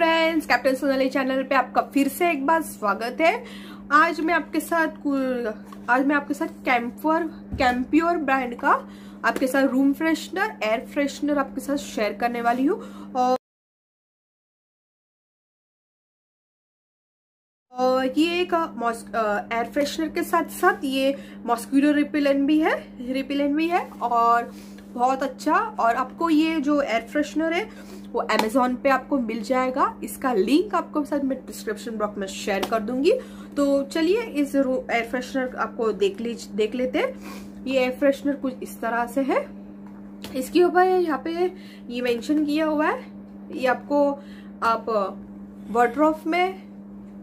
Friends captain Sonali channel पे आपका फिर से एक बार स्वागत है। आज मैं आपके साथ आज मैं आपके साथ कैम्पर कैम्प्योर ब्रांड का आपके साथ रूम फ्रेशनर एयर फ्रेशनर आपके साथ शेयर करने वाली हूँ और ये एक एयर फ्रेशनर के साथ साथ ये मॉस्किटो रिपेलेंट भी है रिपेलेंट भी है और बहुत अच्छा और आपको ये जो एयर फ्रेशनर है, वो अमेजोन पे आपको मिल जाएगा। इसका लिंक आपको साथ में डिस्क्रिप्शन बॉक्स में शेयर कर दूँगी। तो चलिए इस एयर फ्रेशनर आपको देख लीज, देख लेते ये एयर फ्रेशनर कुछ इस तरह से है। इसके ऊपर यहाँ पे ये मेंशन किया हुआ है। ये आपको आप वर्ड्रॉफ में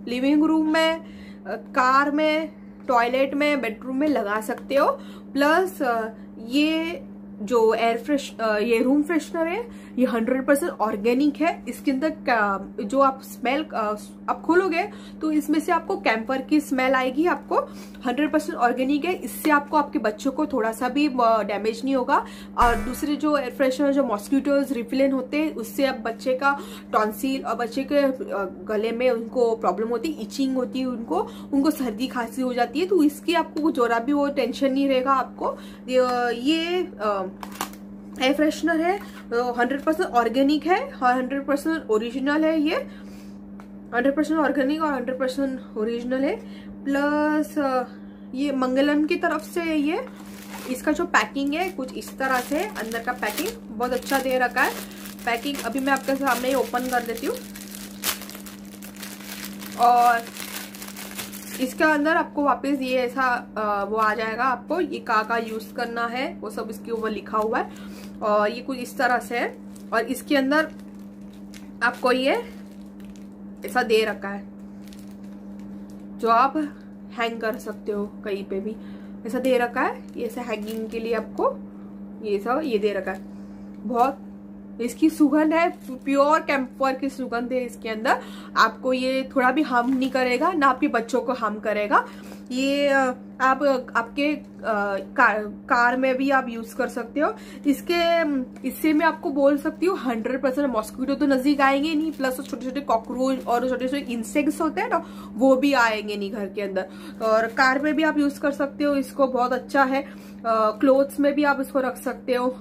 लिविंग रूम में, कार में टॉयलेट में बेडरूम में लगा सकते हो। प्लस ये जो एयर फ्रेश ये रूम फ्रेशनर है, ये हंड्रेड परसेंट ऑर्गेनिक है। इसके अंदर जो आप स्मेल आप खोलोगे तो इसमें से आपको कैंपर की स्मेल आएगी, आपको हंड्रेड परसेंट ऑर्गेनिक है। इससे आपको आपके बच्चों को थोड़ा सा भी डैमेज नहीं होगा। और दूसरे जो एयर फ्रेशनर जो मॉस्किटोज रिफिलेन होते हैं, उससे अब बच्चे का टॉन्सिल और बच्चे के गले में उनको प्रॉब्लम होती है इचिंग होती है उनको उनको सर्दी खांसी हो जाती है तो इसकी आपको जोरा भी वो टेंशन नहीं रहेगा आपको। ये एयर फ्रेशनर है हंड्रेड परसेंट ऑर्गेनिक है हंड्रेड परसेंट ओरिजिनल है ये। हंड्रेड परसेंट ऑर्गेनिक और हंड्रेड परसेंट ओरिजिनल है। प्लस ये मंगलम की तरफ़ से है ये। इसका जो पैकिंग है, कुछ इस तरह से अंदर का पैकिंग बहुत अच्छा दे रखा है। पैकिंग अभी मैं आपके सामने ओपन कर देती हूँ। और इसके अंदर आपको वापस ये ऐसा वो आ जाएगा आपको, ये का का यूज़ करना है, वो सब इसके ऊपर लिखा हुआ है। और ये कुछ इस तरह से है। और इसके अंदर आपको ये ऐसा दे रखा है, जो आप हैंग कर सकते हो कहीं पे भी। ऐसा दे रखा है, ये ऐसा हैंगिंग के लिए आपको ये सब, ये दे रखा है। बहुत इसकी सुगंध है प्योर कैंपर की सुगंध है इसके अंदर। आपको ये थोड़ा भी हार्म नहीं करेगा ना आपके बच्चों को हार्म करेगा। ये आप आपके कार, कार में भी आप यूज़ कर सकते हो। इसके इससे मैं आपको बोल सकती हूँ हंड्रेड परसेंट मॉस्किटो तो नज़दीक आएँगे नहीं प्लस छोटे छोटे कॉकरोच और छोटे छोटे इंसेक्ट्स होते हैं ना वो भी आएँगे नहीं घर के अंदर। और कार में भी आप यूज़ कर सकते हो इसको बहुत अच्छा है। क्लोथ्स में भी आप इसको रख सकते हो।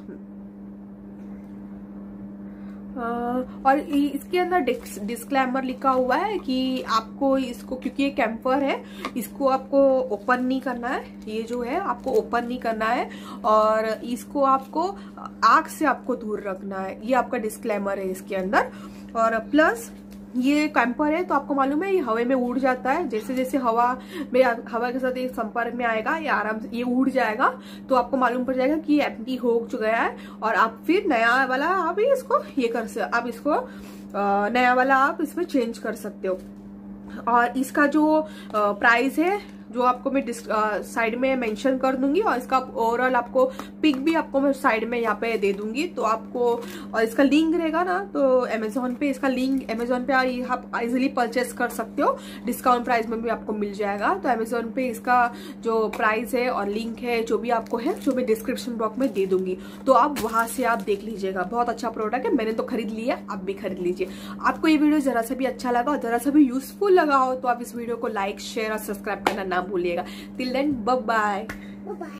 और इसके अंदर डिस्क्लेमर लिखा हुआ है कि आपको इसको, क्योंकि ये कैंपर है, इसको आपको ओपन नहीं करना है, ये जो है, आपको ओपन नहीं करना है, और इसको आपको आग से आपको दूर रखना है, ये आपका डिस्क्लेमर है इसके अंदर, और प्लस ये कैंपर है तो आपको मालूम है, ये हवा में उड़ जाता है। जैसे जैसे हवा में, हवा के साथ ये संपर्क में आएगा, ये आराम से, ये उड़ जाएगा तो आपको मालूम पड़ जाएगा कि ये एम्प्टी हो चुका है। और आप फिर नया वाला, आप इसको, ये कर सकते आप इसको नया वाला आप इसमें चेंज कर सकते हो। और इसका जो प्राइस है जो आपको मैं साइड में मेंशन कर दूँगी और इसका ओवरऑल आपको पिक भी आपको मैं साइड में यहाँ पे दे दूँगी। तो आपको, और इसका लिंक रहेगा ना तो अमेजोन पे इसका लिंक अमेजोन पे आप इजिली परचेस कर सकते हो। डिस्काउंट प्राइस में भी आपको मिल जाएगा। तो अमेजोन पे इसका जो प्राइस है और लिंक है, जो भी आपको है, जो मैं डिस्क्रिप्शन बॉक्स में दे दूँगी। तो आप वहाँ से आप देख लीजिएगा। बहुत अच्छा प्रोडक्ट है। मैंने तो खरीद लिया, आप भी खरीद लीजिए। आपको ये वीडियो जरा सा भी अच्छा लगा और जरा सा भी यूजफुल लगा हो तो आप इस वीडियो को लाइक शेयर और सब्सक्राइब करना ना भूलिएगा टिल देन बाय